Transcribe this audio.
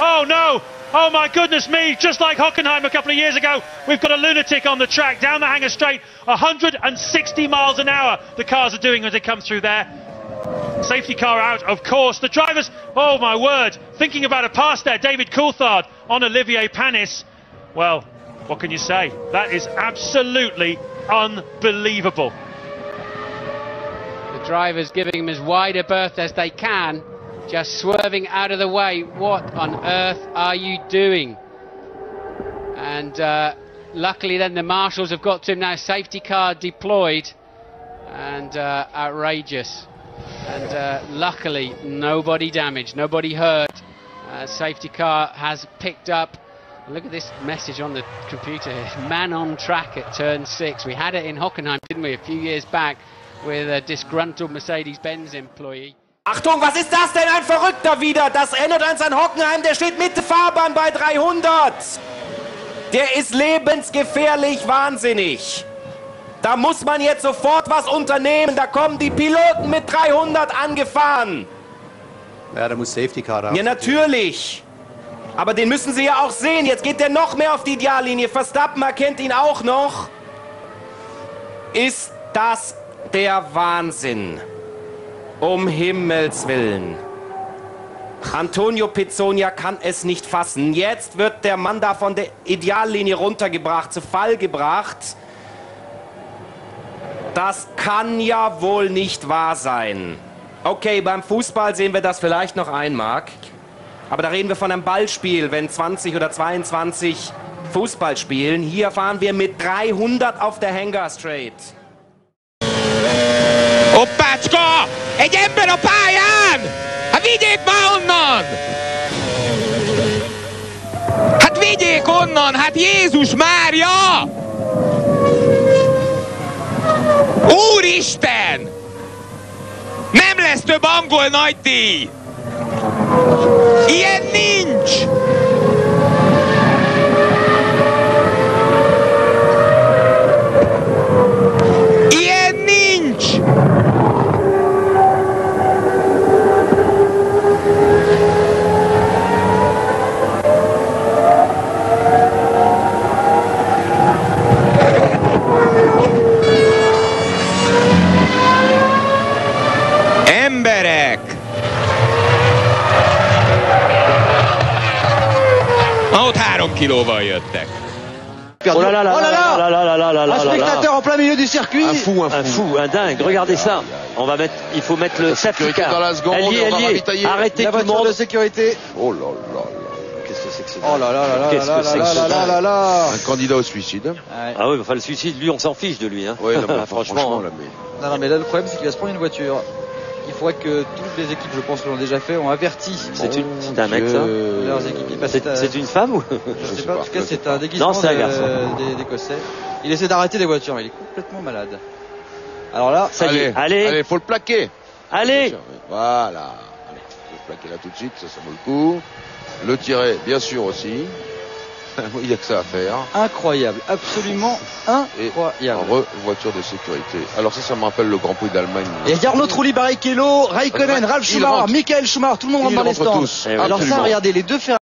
Oh no! Oh my goodness me! Just like Hockenheim a couple of years ago, we've got a lunatic on the track down the hanger straight. 160 miles an hour the cars are doing as they come through there. Safety car out, of course. The drivers, oh my word, thinking about a pass there. David Coulthard on Olivier Panis. Well, what can you say? That is absolutely unbelievable. The drivers giving him as wide a berth as they can, just swerving out of the way. What on earth are you doing? And uh, luckily, then the marshals have got to him now. Safety car deployed, and uh, outrageous. And uh, luckily, nobody damaged, nobody hurt. Uh, safety car has picked up. Look at this message on the computer. Man on track at turn six. We had it in Hockenheim, didn't we, a few years back with a disgruntled Mercedes-Benz employee. Achtung, was ist das denn? Ein Verrückter wieder. Das erinnert uns an Hockenheim. Der steht Mitte Fahrbahn bei 300. Der ist lebensgefährlich wahnsinnig. Da muss man jetzt sofort was unternehmen. Da kommen die Piloten mit 300 angefahren. Ja, da muss Safety Car da. Ja, natürlich. Aber den müssen Sie ja auch sehen. Jetzt geht der noch mehr auf die Ideallinie. Verstappen erkennt ihn auch noch. Ist das der Wahnsinn? Um Himmels Willen. Antonio Pizzonia kann es nicht fassen. Jetzt wird der Mann da von der Ideallinie runtergebracht, zu Fall gebracht. Das kann ja wohl nicht wahr sein. Okay, beim Fußball sehen wir das vielleicht noch ein, Marc. Aber da reden wir von einem Ballspiel, wenn 20 oder 22 Fußball spielen. Hier fahren wir mit 300 auf der Hangar Straight. Hoppácska! Egy ember a pályán! Hát vigyék már onnan! Hát vigyék onnan! Hát Jézus Mária! Úristen! Nem lesz több angol nagydíj! Na, ott három kilóval jöttek. Oh là là là Oh là là là là là là là Un là spectateur en plein milieu du circuit. Un fou, un fou, un dingue. Regardez ça. On va mettre, il faut mettre le safety car. dans la seconde, est. ravitailler. Arrêtez La tout le voiture monde. de sécurité. Oh là là. Qu'est-ce que c'est que ce Oh là là là là Qu'est-ce là que c'est là que ce là là dingue là là. Un candidat au suicide. Ouais. Ah oui, enfin le suicide, lui, on s'en fiche de lui. Hein. Ouais, non, mais franchement. franchement, là, mais. Non, non, mais là, le problème, c'est qu'il va se prendre une voiture. Il faudrait que toutes les équipes, je pense, l'ont déjà fait, ont averti C'est une- c'est un mec, ça leurs équipiers. Parce C'est une femme ou Je sais sais pas, en tout cas, c'est un déguisement Non, c'est un de- garçon. des- d'Écossais. Il essaie d'arrêter les voitures, mais il est complètement malade. Alors là, Ça y est, allez, allez, allez, faut le plaquer. allez. Voilà. Allez, faut le plaquer là tout de suite, ça, ça vaut le coup. Le tirer, bien sûr aussi. Il n'y a que ça à faire. incroyable, absolument Et incroyable. re voiture de sécurité. Alors ça, ça me rappelle le Grand Prix d'Allemagne. Et Jarno Trulli, Barrichello, Raikkonen, Ralf Schumacher. Michael Schumacher, tout le monde rentre dans les stands. tous. Alors ça, regardez, les deux Ferrari